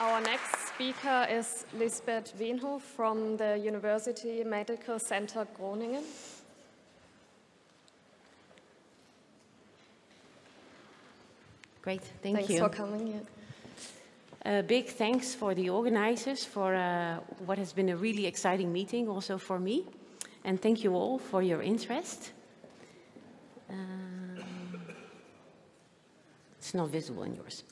Our next speaker is Liesbeth Veenhoff from the University Medical Center Groningen. Great, thank you. Thanks for coming big thanks for the organizers for uh, what has been a really exciting meeting also for me. And thank you all for your interest. Um, it's not visible in yours.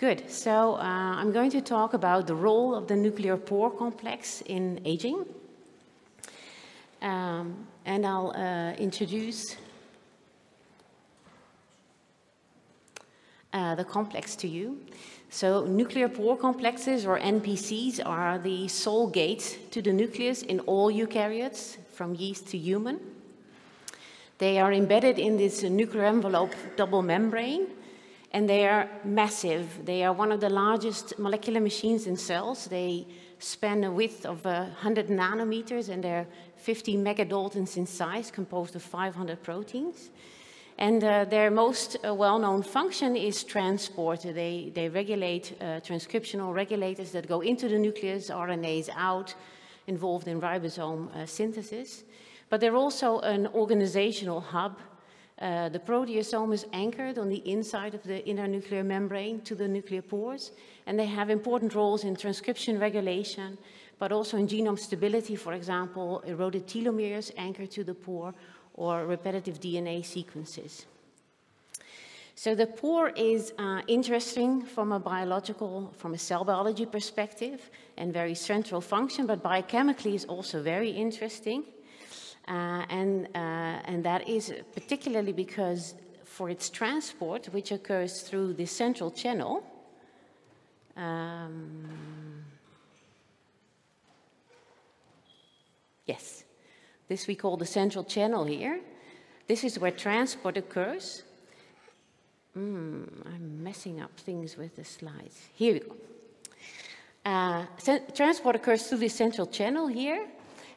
Good, so uh, I'm going to talk about the role of the nuclear pore complex in aging. Um, and I'll uh, introduce uh, the complex to you. So nuclear pore complexes, or NPCs, are the sole gate to the nucleus in all eukaryotes, from yeast to human. They are embedded in this nuclear envelope double membrane, and they are massive. They are one of the largest molecular machines in cells. They span a width of uh, 100 nanometers, and they're 50 megadaltons in size, composed of 500 proteins. And uh, their most uh, well-known function is transport. They, they regulate uh, transcriptional regulators that go into the nucleus, RNAs out, involved in ribosome uh, synthesis. But they're also an organizational hub. The proteasome is anchored on the inside of the inner nuclear membrane to the nuclear pores, and they have important roles in transcription regulation, but also in genome stability, for example, eroded telomeres anchored to the pore, or repetitive DNA sequences. So the pore is uh, interesting from a biological, from a cell biology perspective and very central function, but biochemically is also very interesting. Uh, and, uh, and that is particularly because for its transport, which occurs through the central channel, um, yes, this we call the central channel here. This is where transport occurs. Mm, I'm messing up things with the slides. Here we go. Uh, transport occurs through the central channel here,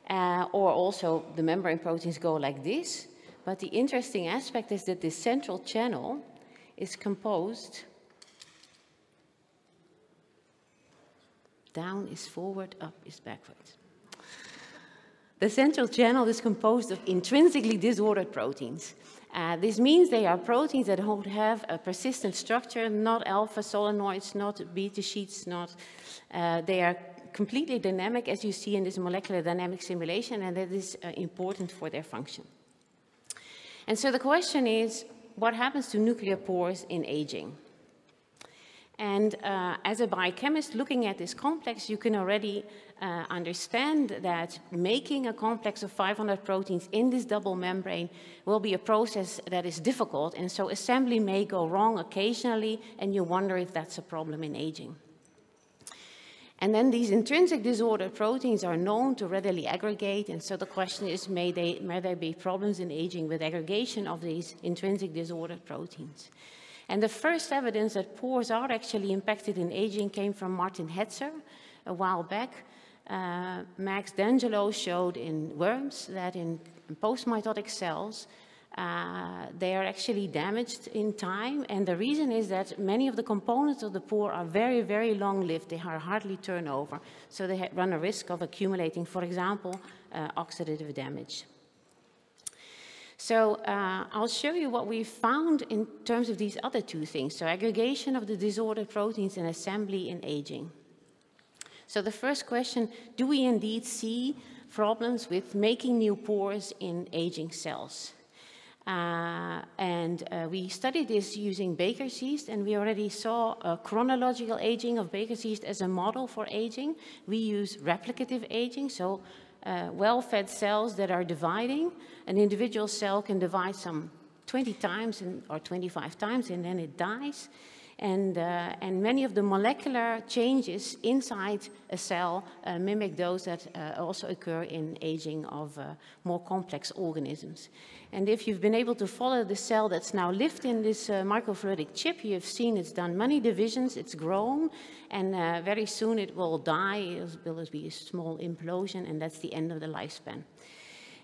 uh, or also the membrane proteins go like this. But the interesting aspect is that this central channel is composed down is forward, up is backwards. The central channel is composed of intrinsically disordered proteins. Uh, this means they are proteins that don't have a persistent structure, not alpha solenoids, not beta sheets, not. Uh, they are completely dynamic, as you see in this molecular dynamic simulation, and that is uh, important for their function. And so the question is, what happens to nuclear pores in aging? And uh, as a biochemist looking at this complex, you can already uh, understand that making a complex of 500 proteins in this double membrane will be a process that is difficult. And so assembly may go wrong occasionally, and you wonder if that's a problem in aging. And then these intrinsic disorder proteins are known to readily aggregate, and so the question is, may, they, may there be problems in aging with aggregation of these intrinsic disorder proteins? And the first evidence that pores are actually impacted in aging came from Martin Hetzer a while back. Uh, Max D'Angelo showed in worms that in post-mitotic cells, uh, they are actually damaged in time. And the reason is that many of the components of the pore are very, very long-lived. They are hardly turnover. So they run a risk of accumulating, for example, uh, oxidative damage. So uh, I'll show you what we found in terms of these other two things. So aggregation of the disordered proteins and assembly in aging. So the first question, do we indeed see problems with making new pores in aging cells? Uh, and uh, we studied this using Baker's yeast, and we already saw a chronological aging of Baker's yeast as a model for aging. We use replicative aging, so uh, well-fed cells that are dividing. An individual cell can divide some 20 times in, or 25 times and then it dies. And, uh, and many of the molecular changes inside a cell uh, mimic those that uh, also occur in aging of uh, more complex organisms. And if you've been able to follow the cell that's now lived in this uh, microfluidic chip, you've seen it's done many divisions, it's grown, and uh, very soon it will die. It will be a small implosion, and that's the end of the lifespan.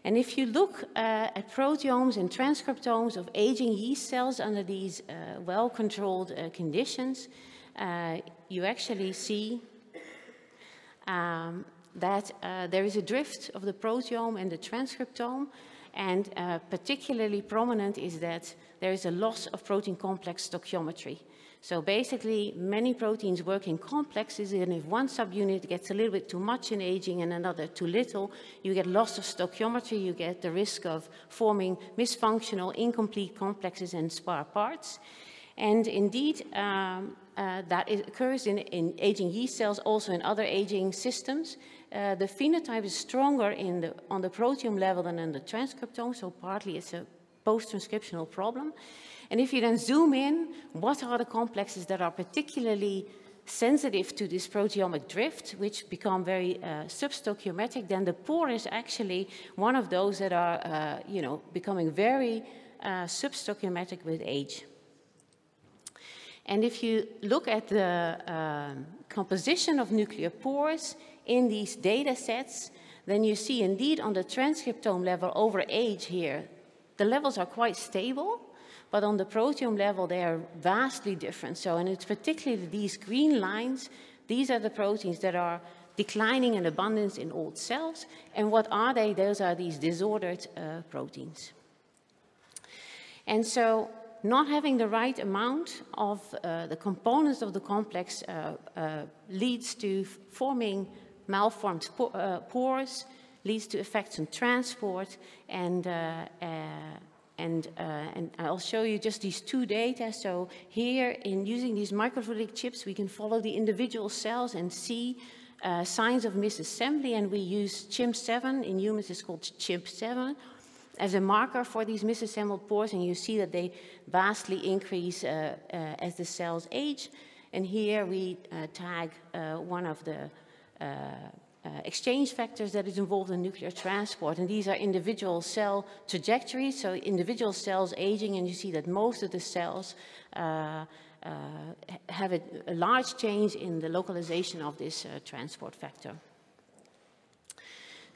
And if you look uh, at proteomes and transcriptomes of aging yeast cells under these uh, well-controlled uh, conditions, uh, you actually see um, that uh, there is a drift of the proteome and the transcriptome, and uh, particularly prominent is that there is a loss of protein complex stoichiometry. So basically, many proteins work in complexes, and if one subunit gets a little bit too much in aging and another too little, you get loss of stoichiometry, you get the risk of forming misfunctional, incomplete complexes and spare parts. And indeed, um, uh, that occurs in, in, aging yeast cells, also in other aging systems. Uh, the phenotype is stronger the, on the proteome level than in the transcriptome, so partly it's a post-transcriptional problem. And if you then zoom in, what are the complexes that are particularly sensitive to this proteomic drift, which become very uh, substoichiometric, then the pore is actually one of those that are, uh, you know, becoming very uh, substoichiometric with age. And if you look at the um, composition of nuclear pores in these data sets, then you see indeed on the transcriptome level over age here, the levels are quite stable, but on the proteome level, they are vastly different. So, and it's particularly these green lines, these are the proteins that are declining in abundance in old cells. And what are they? Those are these disordered uh, proteins. And so not having the right amount of uh, the components of the complex uh, uh, leads to forming malformed po uh, pores, leads to effects on transport, and, uh, uh, and, and I'll show you just these two data. So here, in using these microfluidic chips, we can follow the individual cells and see signs of misassembly, and we use CHM7, in humans it's called CHMP7, as a marker for these misassembled pores, and you see that they vastly increase uh, uh, as the cells age. And here we uh, tag uh, one of the uh, uh, exchange factors that is involved in nuclear transport. And these are individual cell trajectories, so individual cells aging, and you see that most of the cells have a, a, large change in the localization of this transport factor.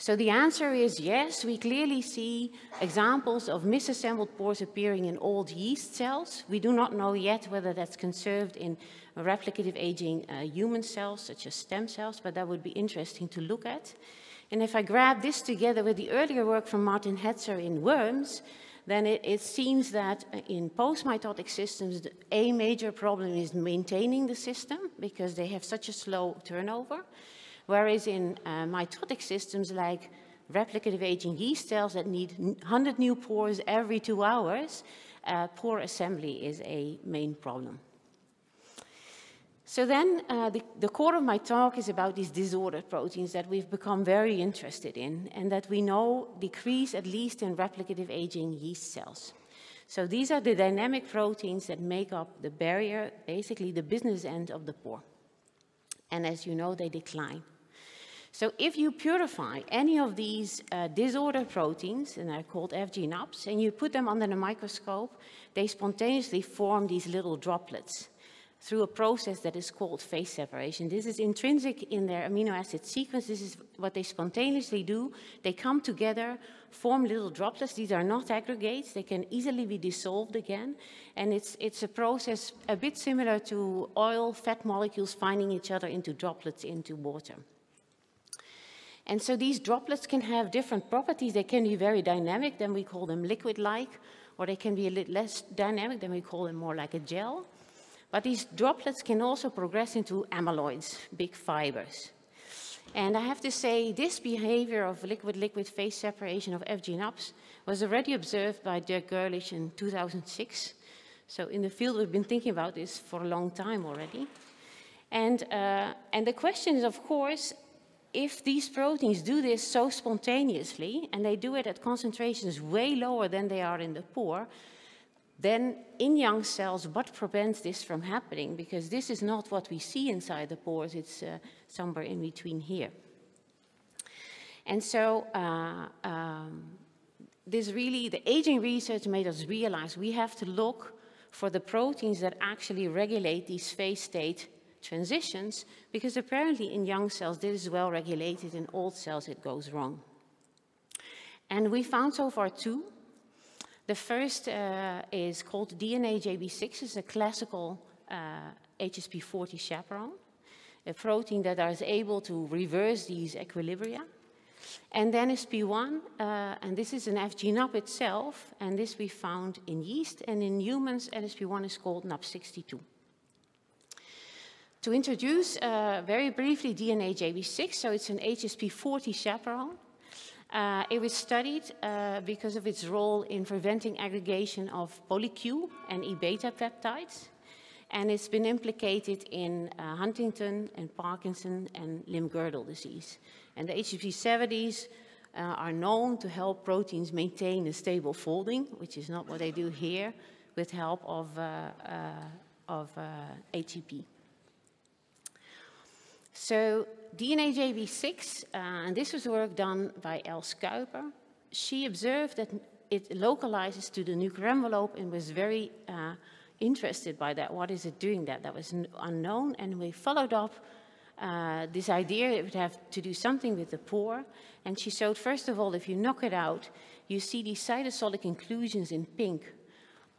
So the answer is yes, we clearly see examples of misassembled pores appearing in old yeast cells. We do not know yet whether that's conserved in replicative aging uh, human cells, such as stem cells, but that would be interesting to look at. And if I grab this together with the earlier work from Martin Hetzer in worms, then it, it seems that uh, in post-mitotic systems, a major problem is maintaining the system because they have such a slow turnover. Whereas in uh, mitotic systems like replicative aging yeast cells that need 100 new pores every two hours, uh, pore assembly is a main problem. So then uh, the, the, core of my talk is about these disordered proteins that we've become very interested in and that we know decrease at least in replicative aging yeast cells. So these are the dynamic proteins that make up the barrier, basically the business end of the pore. And as you know, they decline. So if you purify any of these uh, disordered proteins, and they're called FG and you put them under the microscope, they spontaneously form these little droplets through a process that is called phase separation. This is intrinsic in their amino acid sequence. This is what they spontaneously do. They come together, form little droplets. These are not aggregates. They can easily be dissolved again. And it's, it's a process a bit similar to oil, fat molecules finding each other into droplets into water. And so these droplets can have different properties. They can be very dynamic, then we call them liquid-like, or they can be a little less dynamic, then we call them more like a gel. But these droplets can also progress into amyloids, big fibers. And I have to say, this behavior of liquid-liquid phase separation of FG was already observed by Dirk Görlich in 2006. So in the field, we've been thinking about this for a long time already. And, uh, and the question is, of course, if these proteins do this so spontaneously, and they do it at concentrations way lower than they are in the pore, then in young cells, what prevents this from happening? Because this is not what we see inside the pores, it's uh, somewhere in between here. And so uh, um, this really, the aging research made us realize we have to look for the proteins that actually regulate these phase state transitions, because apparently in young cells this is well regulated, in old cells it goes wrong. And we found so far two. The first uh, is called DNA JB6, it's a classical uh, HSP40 chaperone, a protein that is able to reverse these equilibria. And then NSP1, uh, and this is an FG itself, and this we found in yeast, and in humans, NSP1 is called Nup62. To introduce uh, very briefly DNA JB6, so it's an HSP40 chaperone. Uh, it was studied uh, because of its role in preventing aggregation of polyQ and A-beta peptides. And it's been implicated in uh, Huntington and Parkinson and limb-girdle disease. And the HSP70s uh, are known to help proteins maintain a stable folding, which is not what they do here, with help of, uh, uh, of ATP. So DNA JB6, uh, and this was work done by Els Kuiper. She observed that it localizes to the nuclear envelope and was very uh, interested by that. What is it doing that? That was unknown, and we followed up uh, this idea it would have to do something with the pore. And she showed, first of all, if you knock it out, you see these cytosolic inclusions in pink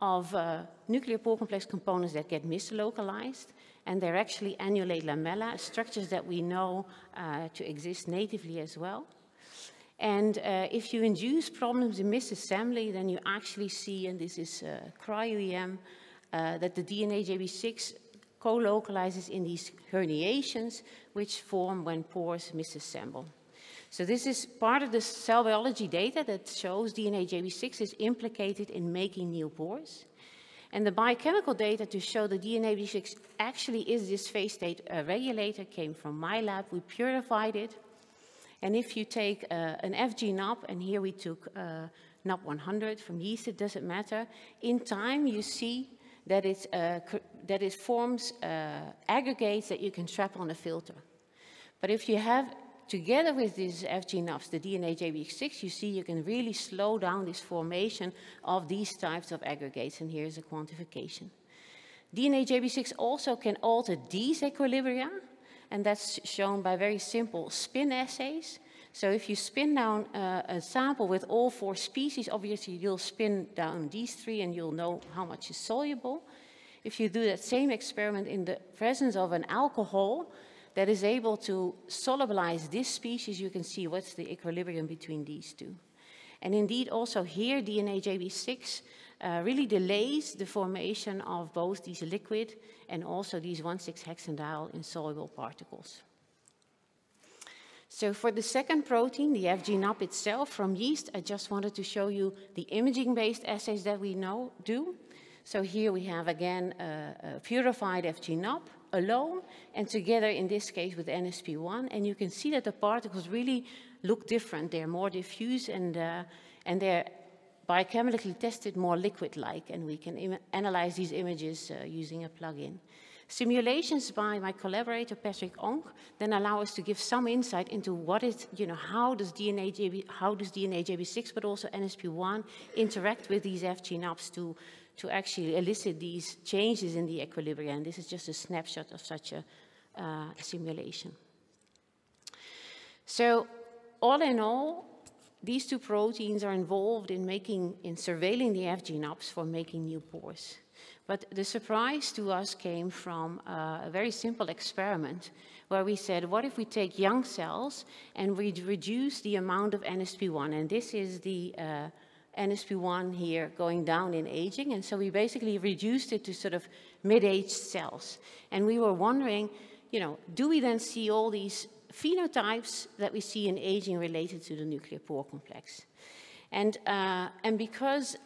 of uh, nuclear pore complex components that get mislocalized and they're actually annulate lamella, structures that we know uh, to exist natively as well. And uh, if you induce problems in misassembly, then you actually see, and this is uh, cryo-EM, uh, that the DNA JB6 co-localizes in these herniations, which form when pores misassemble. So this is part of the cell biology data that shows DNA JB6 is implicated in making new pores. And the biochemical data to show the DNA B6 actually is this phase state uh, regulator came from my lab. We purified it. And if you take uh, an FG Nup, and here we took uh, Nup100 from yeast, it doesn't matter. In time, you see that, it's, uh, that it forms uh, aggregates that you can trap on a filter. But if you have together with these FG the DNA JB6, you see you can really slow down this formation of these types of aggregates, and here's a quantification. DNA JB6 also can alter these equilibria, and that's shown by very simple spin assays. So if you spin down uh, a sample with all four species, obviously you'll spin down these three and you'll know how much is soluble. If you do that same experiment in the presence of an alcohol, that is able to solubilize this species, you can see what's the equilibrium between these two. And indeed, also here, DNA JB6 uh, really delays the formation of both these liquid and also these 1,6-hexanediol insoluble particles. So for the second protein, the FG itself from yeast, I just wanted to show you the imaging-based assays that we know do. So here we have again a, a purified FG alone and together in this case with NSP1 and you can see that the particles really look different. They're more diffuse and, uh, and they're biochemically tested more liquid-like and we can analyze these images uh, using a plugin. Simulations by my collaborator Patrick Onck then allow us to give some insight into what is, you know, how does DNA JB, how does DNA JB6 but also NSP1 interact with these FG to to actually elicit these changes in the equilibrium. And this is just a snapshot of such a uh, simulation. So all in all, these two proteins are involved in making, in surveilling the FG for making new pores. But the surprise to us came from uh, a very simple experiment where we said, what if we take young cells and we reduce the amount of NSP1? And this is the uh, NSP1 here going down in aging. And so we basically reduced it to sort of mid-aged cells. And we were wondering, you know, do we then see all these phenotypes that we see in aging related to the nuclear pore complex? And, uh, and because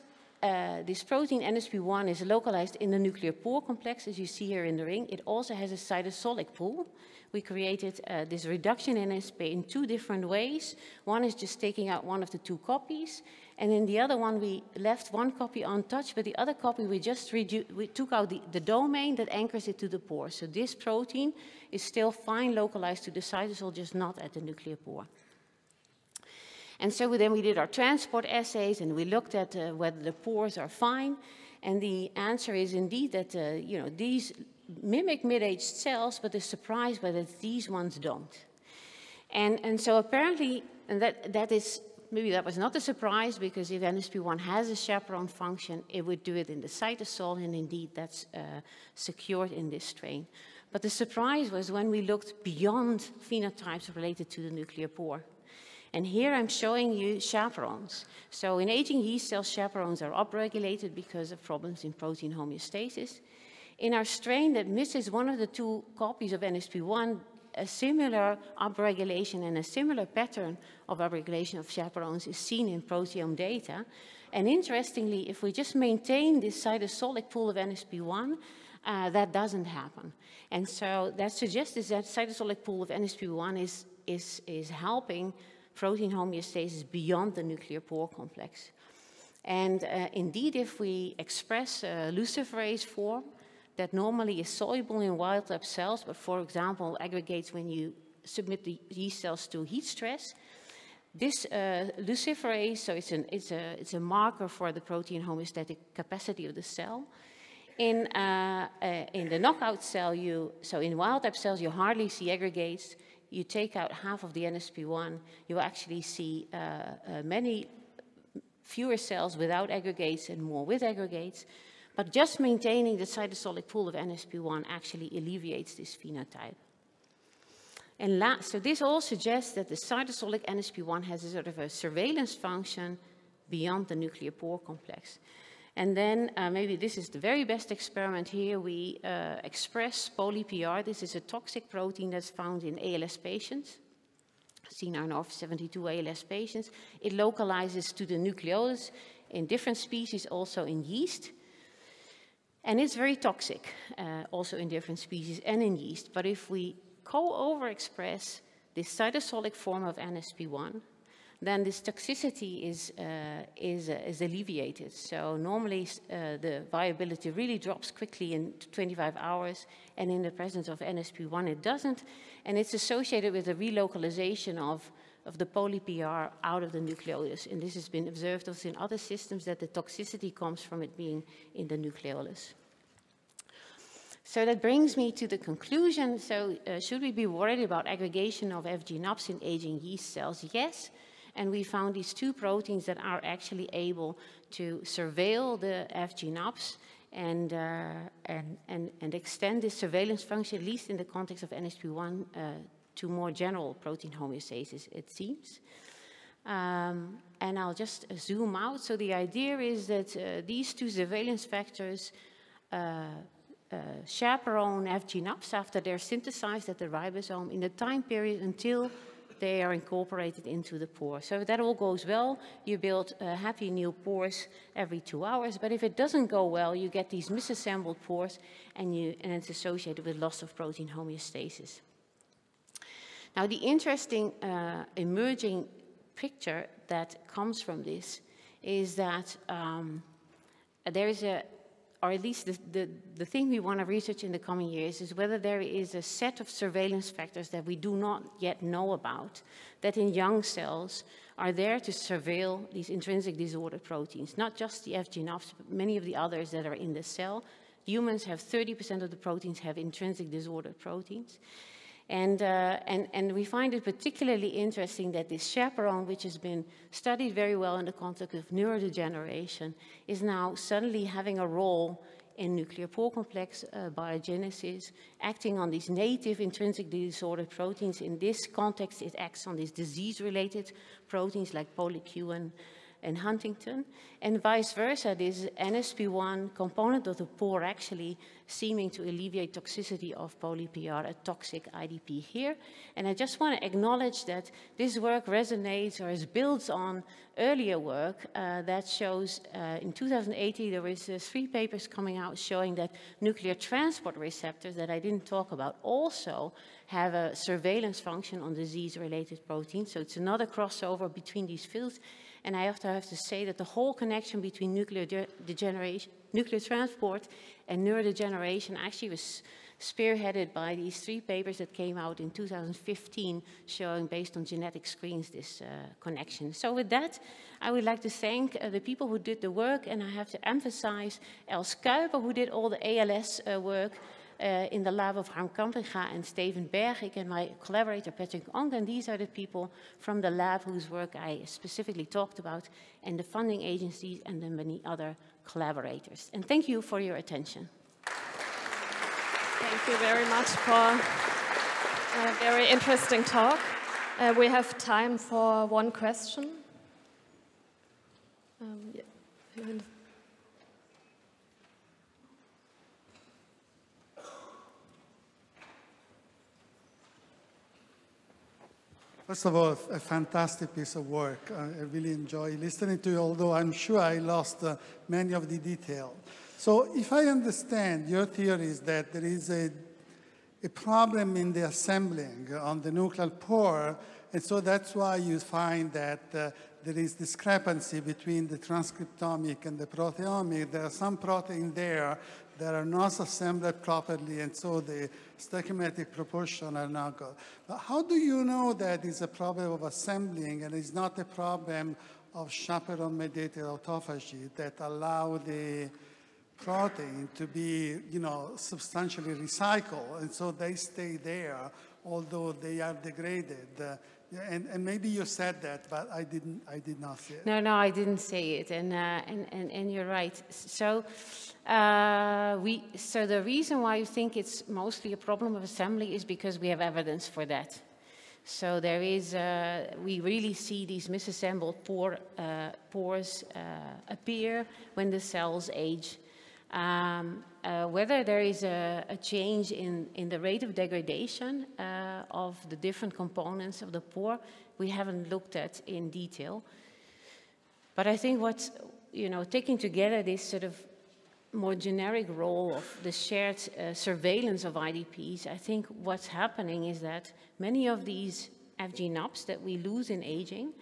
uh, this protein NSP1 is localized in the nuclear pore complex, as you see here in the ring, it also has a cytosolic pool. We created uh, this reduction in NSP in two different ways. One is just taking out one of the two copies, and in the other one, we left one copy untouched, but the other copy, we just we took out the, the, domain that anchors it to the pore. So this protein is still fine localized to the cytosol, just not at the nuclear pore. And so then we did our transport assays, and we looked at uh, whether the pores are fine. And the answer is indeed that, uh, you know, these mimic mid-aged cells, but the surprise was that these ones don't. And, and so apparently, and that, that is maybe that was not a surprise because if NSP1 has a chaperone function, it would do it in the cytosol, and indeed that's uh, secured in this strain. But the surprise was when we looked beyond phenotypes related to the nuclear pore. And here I'm showing you chaperones. So in aging yeast cells, chaperones are upregulated because of problems in protein homeostasis. In our strain that misses one of the two copies of NSP1, a similar upregulation and a similar pattern of upregulation of chaperones is seen in proteome data. And interestingly, if we just maintain this cytosolic pool of NSP1, uh, that doesn't happen. And so that suggests that cytosolic pool of NSP1 is, is, is helping protein homeostasis beyond the nuclear pore complex. And uh, indeed, if we express a luciferase form that normally is soluble in wild type cells, but for example, aggregates when you submit the yeast cells to heat stress, this uh, luciferase, so it's, an, it's, a, it's a marker for the protein homeostatic capacity of the cell. In, uh, uh, in the knockout cell, you, so in wild type cells, you hardly see aggregates you take out half of the NSP1, you actually see uh, uh, many fewer cells without aggregates and more with aggregates. But just maintaining the cytosolic pool of NSP1 actually alleviates this phenotype. And last, so this all suggests that the cytosolic NSP1 has a sort of a surveillance function beyond the nuclear pore complex. And then uh, maybe this is the very best experiment here. We uh, express poly-PR. This is a toxic protein that's found in ALS patients, C9orf72 ALS patients. It localizes to the nucleolus in different species, also in yeast. And it's very toxic, uh, also in different species and in yeast. But if we co-overexpress this cytosolic form of NSP1, then this toxicity is, uh, is, uh, is alleviated. So normally uh, the viability really drops quickly in 25 hours, and in the presence of NSP1 it doesn't, and it's associated with the relocalization of, of the poly-PR out of the nucleolus. And this has been observed also in other systems that the toxicity comes from it being in the nucleolus. So that brings me to the conclusion. So uh, should we be worried about aggregation of FG in aging yeast cells? Yes, and we found these two proteins that are actually able to surveil the FG and, uh, and, and, and extend this surveillance function, at least in the context of NSP1, uh, to more general protein homeostasis, it seems. Um, and I'll just zoom out. So the idea is that uh, these two surveillance factors uh, uh, chaperone FG after they're synthesized at the ribosome in the time period until they are incorporated into the pore. So if that all goes well, you build uh, happy new pores every two hours. But if it doesn't go well, you get these misassembled pores and, you, and it's associated with loss of protein homeostasis. Now the interesting uh, emerging picture that comes from this is that um, there is a or at least the, the, the thing we want to research in the coming years, is whether there is a set of surveillance factors that we do not yet know about that in young cells are there to surveil these intrinsic disordered proteins, not just the FG Nups, but many of the others that are in the cell. Humans have 30% of the proteins have intrinsic disordered proteins. And, uh, and, and we find it particularly interesting that this chaperone, which has been studied very well in the context of neurodegeneration, is now suddenly having a role in nuclear pore complex uh, biogenesis, acting on these native intrinsically disordered proteins. In this context, it acts on these disease-related proteins like polyQ and in Huntington, and vice versa, this NSP1 component of the pore actually seeming to alleviate toxicity of poly-PR, a toxic IDP here. And I just want to acknowledge that this work resonates or is built on earlier work uh, that shows uh, in 2018 there was uh, three papers coming out showing that nuclear transport receptors that I didn't talk about also have a surveillance function on disease-related proteins. So it's another crossover between these fields. And I have to, have to say that the whole connection between nuclear degeneration, nuclear transport and neurodegeneration actually was spearheaded by these three papers that came out in 2015 showing based on genetic screens this uh, connection. So with that, I would like to thank uh, the people who did the work and I have to emphasize Els Kuiper who did all the ALS uh, work, uh, in the lab of Harm Kampinga and Steven Bergink and my collaborator Patrick Onck, and these are the people from the lab whose work I specifically talked about, and the funding agencies and the many other collaborators. And thank you for your attention. Thank you very much for a very interesting talk. Uh, we have time for one question. Um, yeah. First of all, a fantastic piece of work. I really enjoy listening to you, although I'm sure I lost uh, many of the detail. So if I understand, your theory is that there is a, a problem in the assembling on the nuclear pore, and so that's why you find that uh, there is discrepancy between the transcriptomic and the proteomic. There are some protein there that are not assembled properly, and so the stoichiometric proportion are not good. But how do you know that it's a problem of assembling and it's not a problem of chaperone-mediated autophagy that allow the protein to be, you know, substantially recycled, and so they stay there, although they are degraded. Uh, and, and, maybe you said that, but I didn't. I did not say it. No, no, I didn't say it, and uh, and, and and you're right. So, uh, we so the reason why you think it's mostly a problem of assembly is because we have evidence for that. So there is, uh, we really see these misassembled pore, uh, pores uh, appear when the cells age. Um, uh, whether there is a, a, change in, in the rate of degradation uh, of the different components of the pore, we haven't looked at in detail. But I think what's, you know, taking together this sort of more generic role of the shared uh, surveillance of IDPs, I think what's happening is that many of these FG Nups that we lose in aging,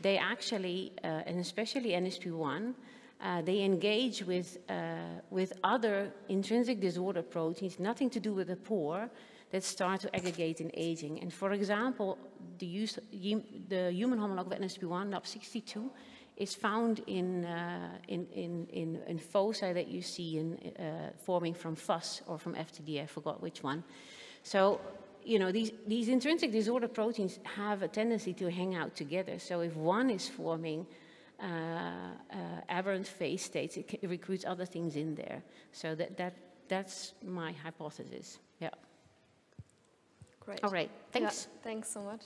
they actually, uh, and especially NSP1, uh, they engage with, uh, with other intrinsic disorder proteins, nothing to do with the pore, that start to aggregate in aging. And for example, the, use, the human homolog of NSP1, Nup62, is found in, uh, in, in, in, in, foci that you see in, uh, forming from FUS or from FTD, I forgot which one. So, you know, these, these intrinsic disorder proteins have a tendency to hang out together. So if one is forming Uh, uh, aberrant phase states, it, it recruits other things in there. So that, that, that's my hypothesis, yeah. Great. All right, thanks. Yeah, thanks so much.